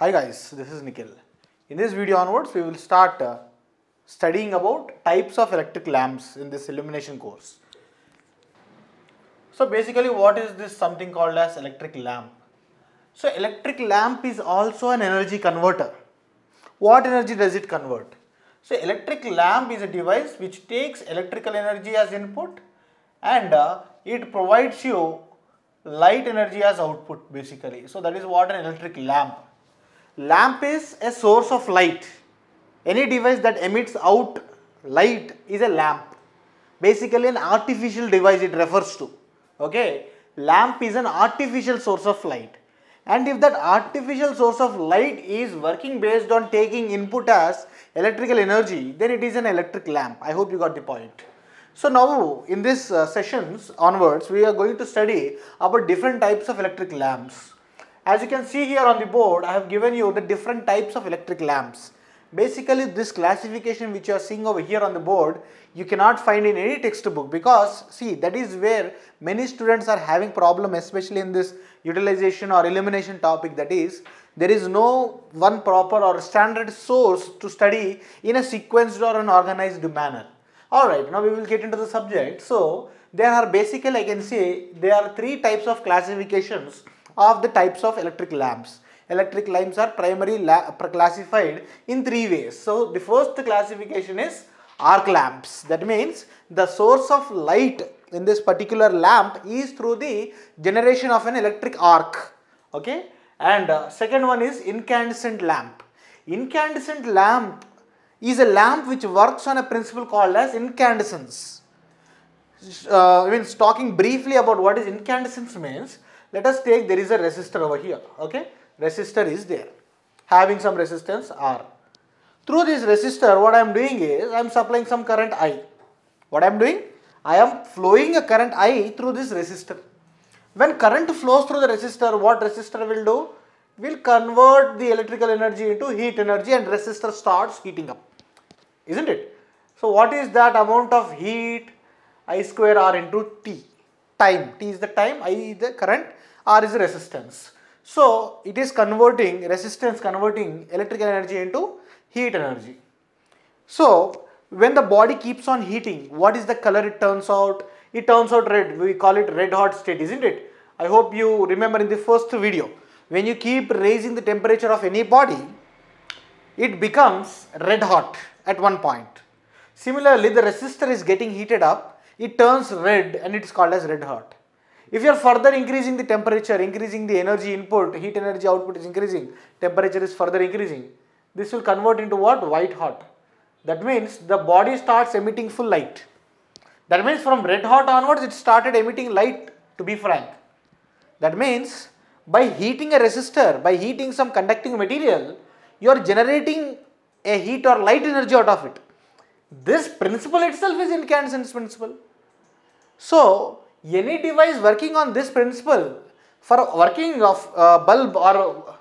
Hi guys, this is Nikhil. In this video onwards, we will start uh, studying about types of electric lamps in this illumination course. So basically what is this something called as electric lamp? So electric lamp is also an energy converter. What energy does it convert? So electric lamp is a device which takes electrical energy as input and uh, it provides you light energy as output basically. So that is what an electric lamp. Lamp is a source of light. Any device that emits out light is a lamp. Basically an artificial device it refers to. Okay. Lamp is an artificial source of light. And if that artificial source of light is working based on taking input as electrical energy, then it is an electric lamp. I hope you got the point. So now in this uh, sessions onwards, we are going to study about different types of electric lamps. As you can see here on the board, I have given you the different types of electric lamps. Basically this classification which you are seeing over here on the board, you cannot find in any textbook because see that is where many students are having problem especially in this utilization or illumination topic that is there is no one proper or standard source to study in a sequenced or an organized manner. Alright, now we will get into the subject. So, there are basically I can say there are three types of classifications of the types of electric lamps. Electric lamps are primarily classified in three ways. So, the first classification is arc lamps. That means the source of light in this particular lamp is through the generation of an electric arc. Okay. And uh, second one is incandescent lamp. Incandescent lamp is a lamp which works on a principle called as incandescence. Uh, I mean, talking briefly about what is incandescence means, let us take there is a resistor over here. Okay. Resistor is there having some resistance R. Through this resistor, what I am doing is I am supplying some current I. What I am doing? I am flowing a current I through this resistor. When current flows through the resistor, what resistor will do? Will convert the electrical energy into heat energy and resistor starts heating up. Isn't it? So what is that amount of heat? I square R into T. Time. T is the time, I is the current, R is resistance. So it is converting, resistance converting electrical energy into heat energy. So when the body keeps on heating, what is the color it turns out? It turns out red. We call it red hot state, isn't it? I hope you remember in the first video. When you keep raising the temperature of any body, it becomes red hot at one point. Similarly, the resistor is getting heated up. It turns red and it is called as red hot. If you are further increasing the temperature, increasing the energy input, heat energy output is increasing, temperature is further increasing. This will convert into what? White hot. That means the body starts emitting full light. That means from red hot onwards it started emitting light to be frank. That means by heating a resistor, by heating some conducting material, you are generating a heat or light energy out of it. This principle itself is incandescence principle. So, any device working on this principle for working of a bulb or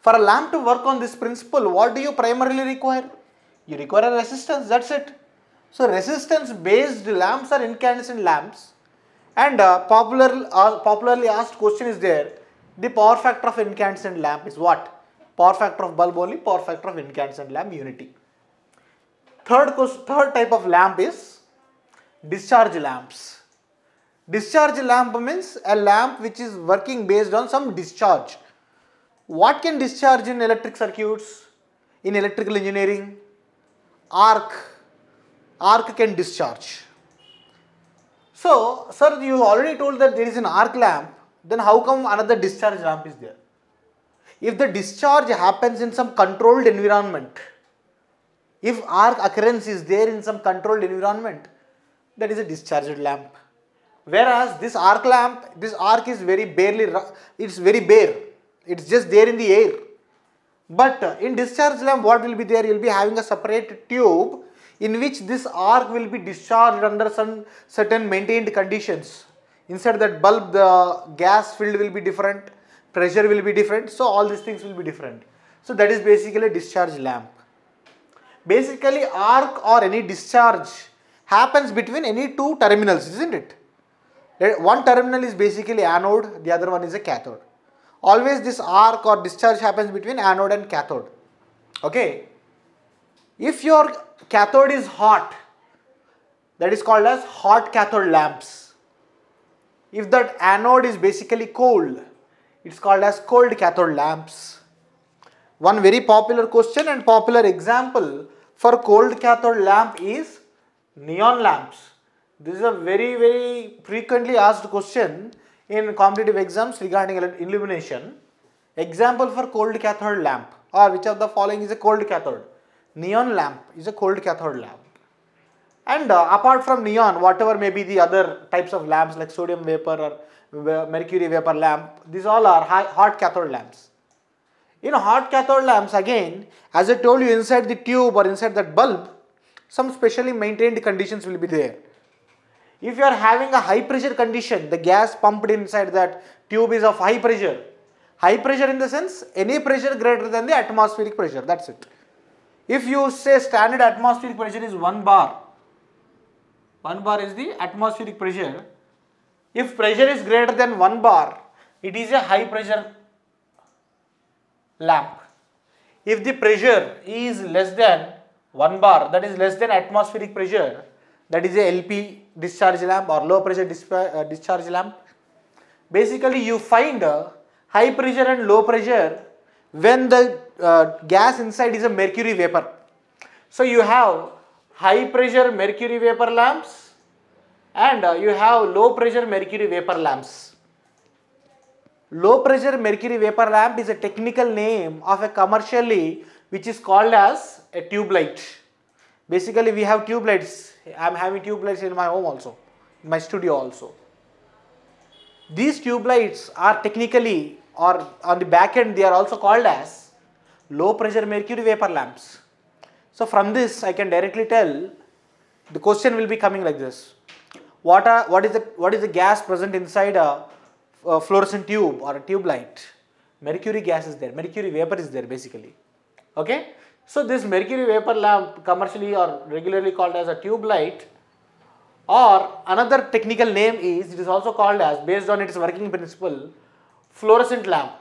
for a lamp to work on this principle, what do you primarily require? You require a resistance, that's it. So, resistance based lamps are incandescent lamps and uh, popular, uh, popularly asked question is there, the power factor of incandescent lamp is what? Power factor of bulb only, power factor of incandescent lamp unity. Third, third type of lamp is discharge lamps. Discharge lamp means a lamp which is working based on some discharge. What can discharge in electric circuits? In electrical engineering? Arc. Arc can discharge. So, sir, you already told that there is an arc lamp. Then how come another discharge lamp is there? If the discharge happens in some controlled environment, if arc occurrence is there in some controlled environment, that is a discharged lamp. Whereas this arc lamp, this arc is very barely, it's very bare. It's just there in the air. But in discharge lamp, what will be there? You'll be having a separate tube in which this arc will be discharged under some certain maintained conditions. Inside that bulb, the gas filled will be different, pressure will be different. So all these things will be different. So that is basically a discharge lamp. Basically arc or any discharge happens between any two terminals, isn't it? Eh, one terminal is basically anode, the other one is a cathode. always this arc or discharge happens between anode and cathode. Okay. If your cathode is hot, that is called as hot cathode lamps. If that anode is basically cold, it's called as cold cathode lamps. One very popular question and popular example for cold cathode lamp is neon lamps. This is a very very frequently asked question in competitive exams regarding illumination. Example for cold cathode lamp or which of the following is a cold cathode? Neon lamp is a cold cathode lamp. And uh, apart from neon, whatever may be the other types of lamps like sodium vapor or mercury vapor lamp, these all are hot cathode lamps. In hot cathode lamps again, as I told you inside the tube or inside that bulb, some specially maintained conditions will be there. If you are having a high pressure condition, the gas pumped inside that tube is of high pressure. High pressure in the sense any pressure greater than the atmospheric pressure, that's it. If you say standard atmospheric pressure is 1 bar, 1 bar is the atmospheric pressure. If pressure is greater than 1 bar, it is a high pressure lamp. If the pressure is less than 1 bar, that is less than atmospheric pressure, that is a LP discharge lamp or low pressure uh, discharge lamp. Basically, you find high pressure and low pressure when the uh, gas inside is a mercury vapor. So, you have high pressure mercury vapor lamps and uh, you have low pressure mercury vapor lamps. Low pressure mercury vapor lamp is a technical name of a commercially which is called as a tube light. Basically we have tube lights, I am having tube lights in my home also, my studio also. These tube lights are technically or on the back end they are also called as low pressure mercury vapor lamps. So from this I can directly tell the question will be coming like this. What are what is the what is the gas present inside a, a fluorescent tube or a tube light? Mercury gas is there, mercury vapor is there basically. Okay? So this mercury vapor lamp commercially or regularly called as a tube light or another technical name is it is also called as based on its working principle fluorescent lamp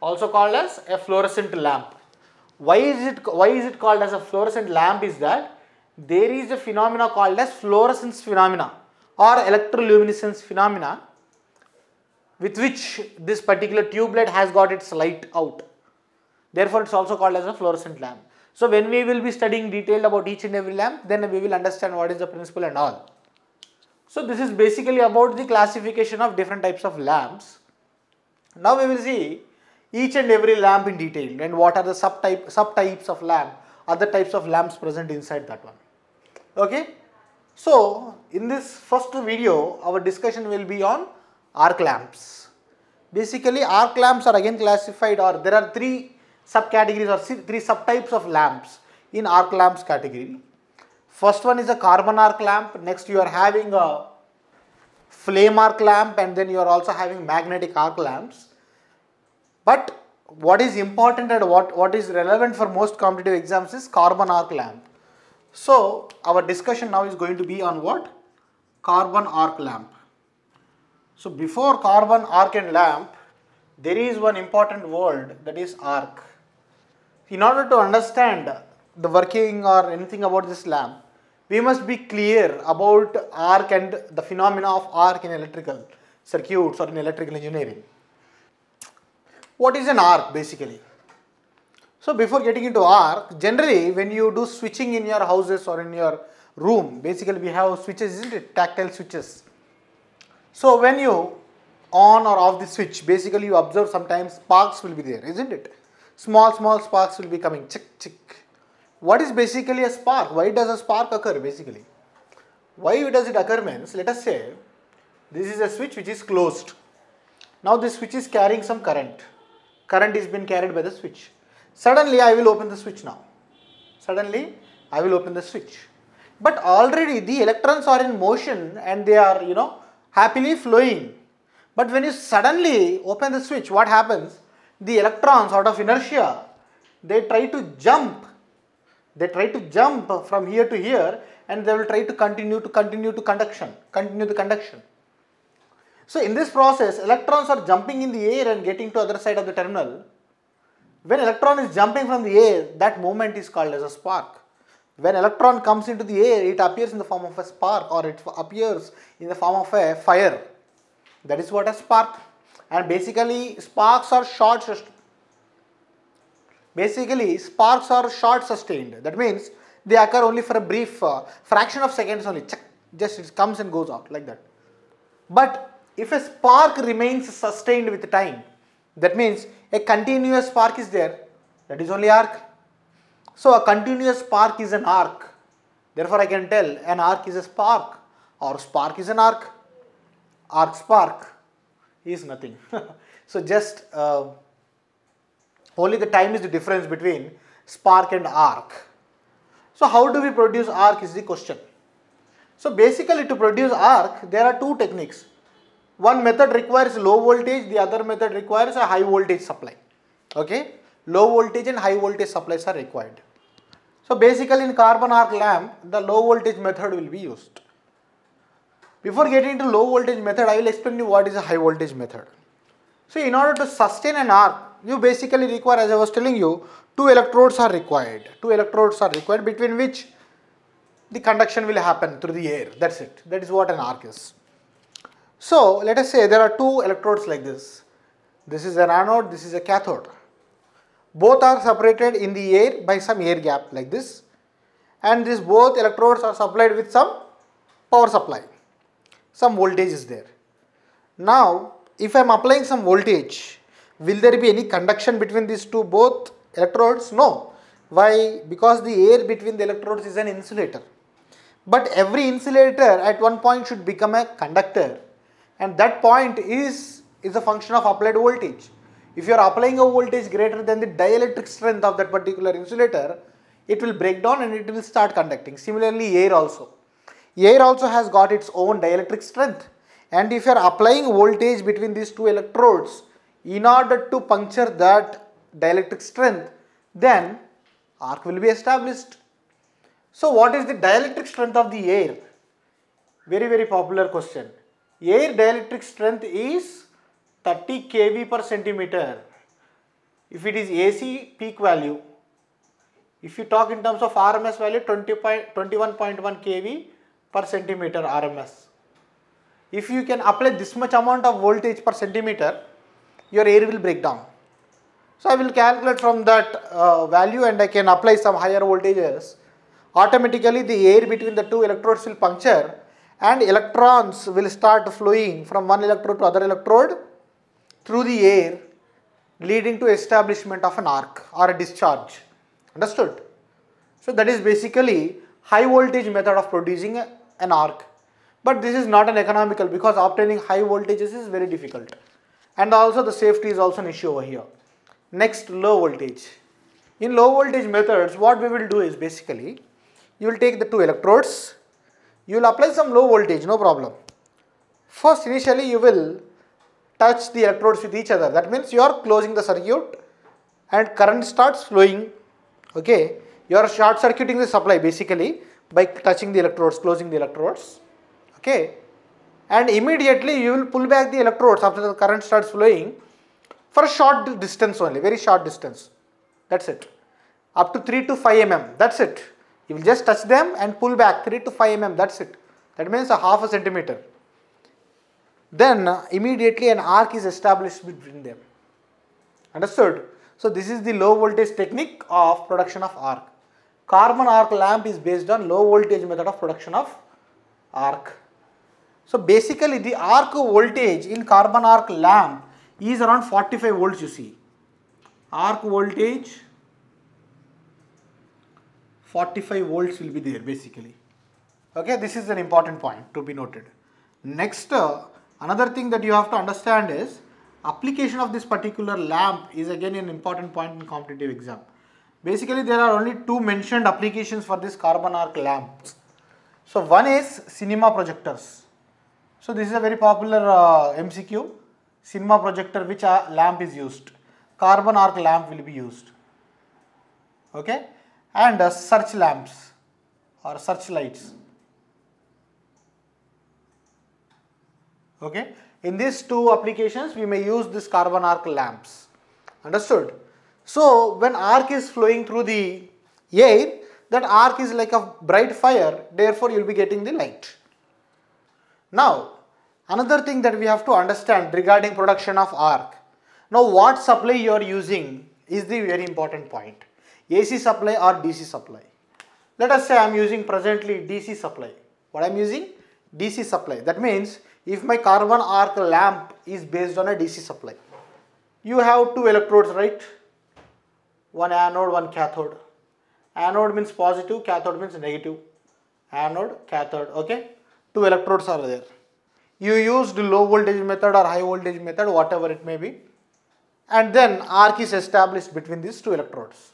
also called as a fluorescent lamp. Why is it why is it called as a fluorescent lamp is that there is a phenomena called as fluorescence phenomena or electroluminescence phenomena with which this particular tube light has got its light out. Therefore, it is also called as a fluorescent lamp. So, when we will be studying detailed about each and every lamp, then we will understand what is the principle and all. So, this is basically about the classification of different types of lamps. Now, we will see each and every lamp in detail and what are the subtype, subtypes of lamp, other types of lamps present inside that one. Okay. So, in this first video, our discussion will be on arc lamps. Basically, arc lamps are again classified or there are three subcategories or three subtypes of lamps in arc lamps category. First one is a carbon arc lamp, next you are having a flame arc lamp and then you are also having magnetic arc lamps. But what is important and what, what is relevant for most competitive exams is carbon arc lamp. So, our discussion now is going to be on what? Carbon arc lamp. So, before carbon arc and lamp, there is one important word that is arc. In order to understand the working or anything about this lamp, we must be clear about arc and the phenomena of arc in electrical circuits or in electrical engineering. What is an arc basically? So before getting into arc, generally when you do switching in your houses or in your room, basically we have switches, isn't it? Tactile switches. So when you on or off the switch, basically you observe sometimes sparks will be there, isn't it? Small, small sparks will be coming, chick, chick. What is basically a spark? Why does a spark occur basically? Why does it occur means, let us say, this is a switch which is closed. Now this switch is carrying some current current is being carried by the switch. Suddenly I will open the switch now. Suddenly I will open the switch. But already the electrons are in motion and they are you know happily flowing. But when you suddenly open the switch what happens? The electrons out of inertia they try to jump. They try to jump from here to here and they will try to continue to continue to conduction, continue the conduction. So in this process, electrons are jumping in the air and getting to other side of the terminal. When electron is jumping from the air, that movement is called as a spark. When electron comes into the air, it appears in the form of a spark or it appears in the form of a fire. That is what a spark. And basically, sparks are short. Basically, sparks are short sustained. That means they occur only for a brief uh, fraction of seconds only. Just it comes and goes out like that. But if a spark remains sustained with time, that means a continuous spark is there, that is only arc. So a continuous spark is an arc. Therefore I can tell an arc is a spark or spark is an arc. Arc spark is nothing. so just uh, only the time is the difference between spark and arc. So how do we produce arc is the question. So basically to produce arc there are two techniques. One method requires low voltage, the other method requires a high voltage supply. Okay, low voltage and high voltage supplies are required. So basically in carbon arc lamp, the low voltage method will be used. Before getting into low voltage method, I will explain you what is a high voltage method. So in order to sustain an arc, you basically require, as I was telling you, two electrodes are required. Two electrodes are required between which the conduction will happen through the air. That's it. That is what an arc is. So let us say there are two electrodes like this. This is an anode, this is a cathode. Both are separated in the air by some air gap like this. And these both electrodes are supplied with some power supply. Some voltage is there. Now, if I am applying some voltage, will there be any conduction between these two both electrodes? No. Why? Because the air between the electrodes is an insulator. But every insulator at one point should become a conductor and that point is, is a function of applied voltage. If you are applying a voltage greater than the dielectric strength of that particular insulator, it will break down and it will start conducting. Similarly, air also. Air also has got its own dielectric strength and if you are applying voltage between these two electrodes in order to puncture that dielectric strength, then arc will be established. So what is the dielectric strength of the air? Very very popular question. Air dielectric strength is 30 kV per centimeter. If it is AC peak value, if you talk in terms of RMS value 21.1 kV per centimeter RMS. If you can apply this much amount of voltage per centimeter, your air will break down. So I will calculate from that uh, value and I can apply some higher voltages. Automatically the air between the two electrodes will puncture and electrons will start flowing from one electrode to other electrode through the air leading to establishment of an arc or a discharge. Understood? So that is basically high voltage method of producing an arc. But this is not an economical because obtaining high voltages is very difficult. And also the safety is also an issue over here. Next low voltage. In low voltage methods what we will do is basically you will take the two electrodes you will apply some low voltage, no problem. First initially you will touch the electrodes with each other. That means you are closing the circuit and current starts flowing. Okay, you are short circuiting the supply basically by touching the electrodes, closing the electrodes. Okay, and immediately you will pull back the electrodes after the current starts flowing for a short distance only, very short distance. That's it. Up to 3 to 5 mm. That's it. You will just touch them and pull back 3 to 5 mm, that's it. That means a half a centimeter. Then uh, immediately an arc is established between them. Understood? So this is the low voltage technique of production of arc. Carbon arc lamp is based on low voltage method of production of arc. So basically the arc voltage in carbon arc lamp is around 45 volts you see. Arc voltage 45 volts will be there basically. Okay, this is an important point to be noted. Next, uh, another thing that you have to understand is application of this particular lamp is again an important point in competitive exam. Basically, there are only two mentioned applications for this carbon arc lamps. So, one is cinema projectors. So, this is a very popular uh, MCQ, cinema projector which a lamp is used. Carbon arc lamp will be used. Okay and uh, search lamps or search lights. Okay. In these two applications, we may use this carbon arc lamps. Understood? So, when arc is flowing through the air, that arc is like a bright fire, therefore you will be getting the light. Now, another thing that we have to understand regarding production of arc. Now, what supply you are using is the very important point. AC supply or DC supply. Let us say I am using presently DC supply. What I am using? DC supply. That means if my carbon arc lamp is based on a DC supply, you have two electrodes, right? One anode, one cathode. Anode means positive, cathode means negative. Anode, cathode, okay? Two electrodes are there. You used low voltage method or high voltage method, whatever it may be. And then arc is established between these two electrodes.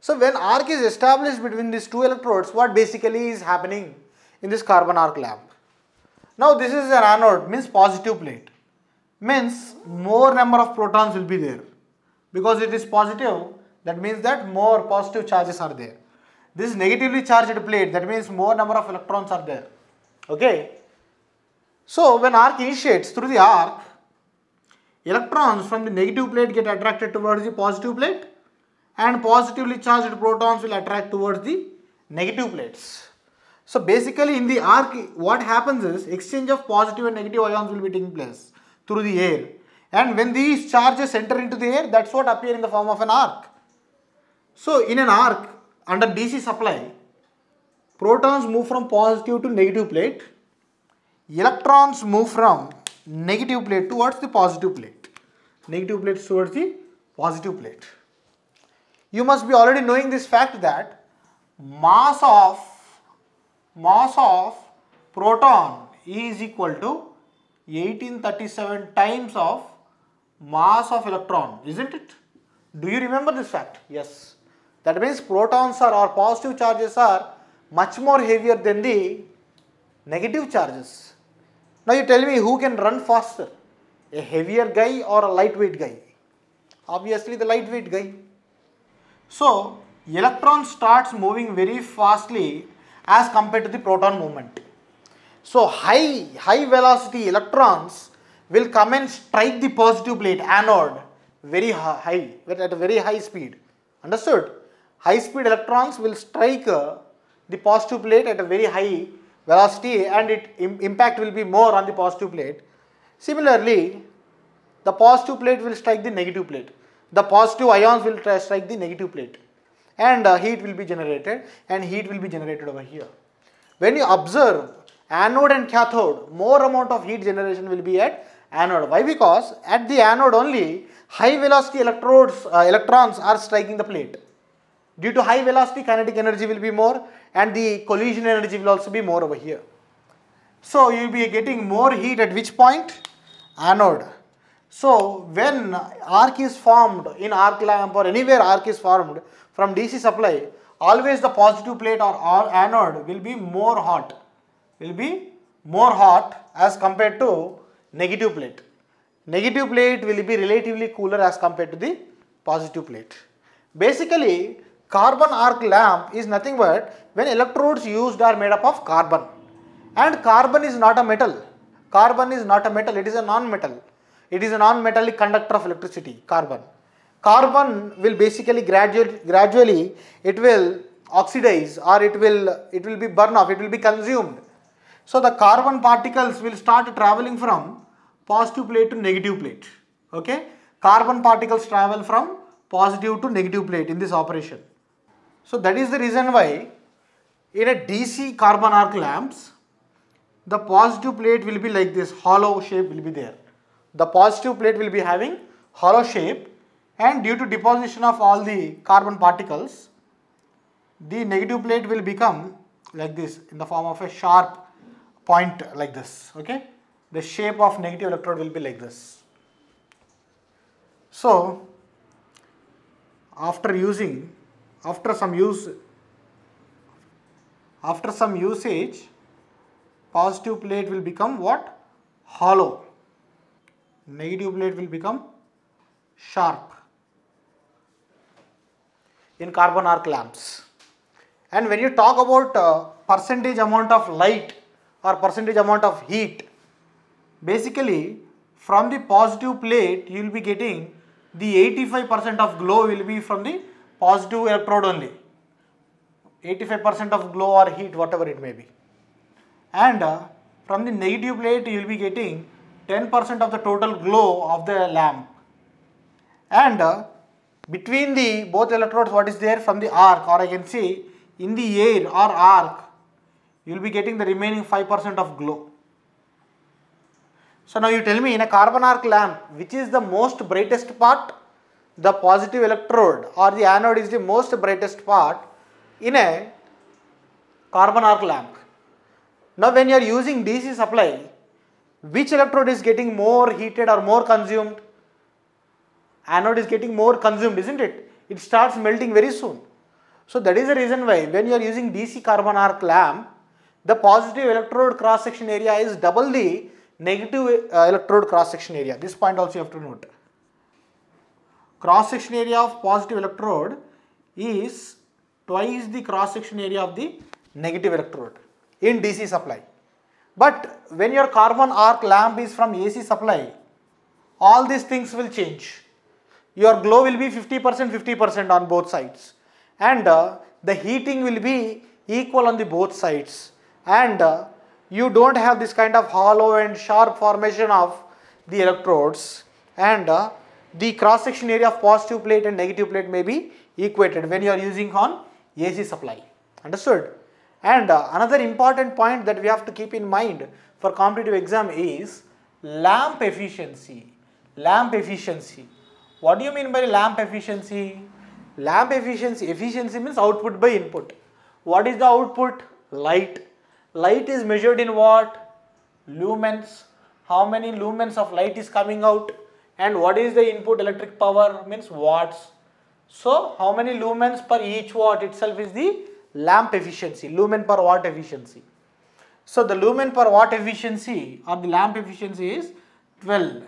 So when arc is established between these two electrodes, what basically is happening in this carbon arc lamp? Now this is an anode means positive plate means more number of protons will be there because it is positive that means that more positive charges are there. This negatively charged plate that means more number of electrons are there. Okay. So when arc initiates through the arc electrons from the negative plate get attracted towards the positive plate and positively charged protons will attract towards the negative plates. So basically in the arc what happens is exchange of positive and negative ions will be taking place through the air and when these charges enter into the air that's what appear in the form of an arc. So in an arc under DC supply protons move from positive to negative plate electrons move from negative plate towards the positive plate negative plate towards the positive plate. You must be already knowing this fact that mass of mass of proton is equal to 1837 times of mass of electron, isn't it? Do you remember this fact? Yes. That means protons are or positive charges are much more heavier than the negative charges. Now you tell me who can run faster? A heavier guy or a lightweight guy? Obviously the lightweight guy. So electron starts moving very fastly as compared to the proton movement. So high, high velocity electrons will come and strike the positive plate anode very high, at a very high speed. Understood? High speed electrons will strike uh, the positive plate at a very high velocity and its Im impact will be more on the positive plate. Similarly, the positive plate will strike the negative plate. The positive ions will strike the negative plate and uh, heat will be generated and heat will be generated over here. When you observe anode and cathode, more amount of heat generation will be at anode. Why? Because at the anode only high velocity electrodes, uh, electrons are striking the plate. Due to high velocity kinetic energy will be more and the collision energy will also be more over here. So you will be getting more heat at which point? Anode. So when arc is formed in arc lamp or anywhere arc is formed, from DC supply, always the positive plate or anode will be more hot, will be more hot as compared to negative plate. Negative plate will be relatively cooler as compared to the positive plate. Basically, carbon arc lamp is nothing but when electrodes used are made up of carbon and carbon is not a metal. Carbon is not a metal, it is a non-metal. It is a non-metallic conductor of electricity, carbon carbon will basically gradually, gradually it will oxidize or it will, it will be burn off, it will be consumed. So the carbon particles will start traveling from positive plate to negative plate. Okay. Carbon particles travel from positive to negative plate in this operation. So that is the reason why in a DC carbon arc lamps, the positive plate will be like this, hollow shape will be there. The positive plate will be having hollow shape and due to deposition of all the carbon particles the negative plate will become like this in the form of a sharp point like this okay the shape of negative electrode will be like this so after using after some use after some usage positive plate will become what? Hollow. Negative plate will become sharp. In carbon arc lamps. And when you talk about uh, percentage amount of light or percentage amount of heat, basically from the positive plate you will be getting the 85% of glow will be from the positive electrode only. 85% of glow or heat whatever it may be. And uh, from the negative plate you will be getting 10% of the total glow of the lamp. And uh, between the both electrodes what is there from the arc or I can say in the air or arc you will be getting the remaining 5% of glow. So now you tell me in a carbon arc lamp which is the most brightest part the positive electrode or the anode is the most brightest part in a carbon arc lamp. Now when you are using DC supply which electrode is getting more heated or more consumed? Anode is getting more consumed isn't it? It starts melting very soon. So that is the reason why when you are using DC carbon arc lamp the positive electrode cross section area is double the negative uh, electrode cross section area. This point also you have to note. Cross section area of positive electrode is twice the cross section area of the negative electrode in DC supply. But when your carbon arc lamp is from AC supply, all these things will change. Your glow will be 50% 50% on both sides and uh, the heating will be equal on the both sides and uh, you don't have this kind of hollow and sharp formation of the electrodes and uh, the cross section area of positive plate and negative plate may be equated when you are using on AC supply. Understood? And uh, another important point that we have to keep in mind for competitive exam is lamp efficiency. Lamp efficiency. What do you mean by lamp efficiency? Lamp efficiency, efficiency means output by input. What is the output? Light. Light is measured in what? Lumens. How many lumens of light is coming out? And what is the input electric power? Means watts. So, how many lumens per each watt itself is the lamp efficiency, lumen per watt efficiency. So, the lumen per watt efficiency or the lamp efficiency is 12,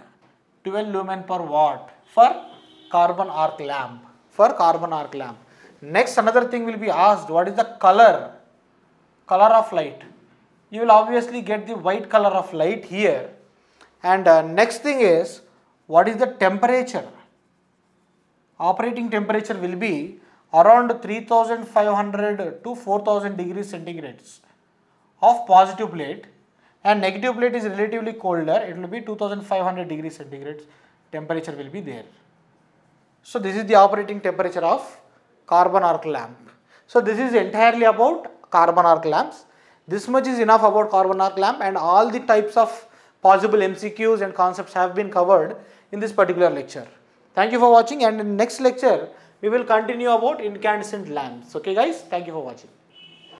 12 lumen per watt for carbon arc lamp, for carbon arc lamp. Next another thing will be asked, what is the color, color of light? You will obviously get the white color of light here. And uh, next thing is, what is the temperature? Operating temperature will be around 3500 to 4000 degrees centigrades of positive plate and negative plate is relatively colder it will be 2500 degrees centigrades temperature will be there. So this is the operating temperature of carbon arc lamp. So this is entirely about carbon arc lamps. This much is enough about carbon arc lamp and all the types of possible MCQs and concepts have been covered in this particular lecture. Thank you for watching and in next lecture we will continue about incandescent lamps. Okay guys, thank you for watching.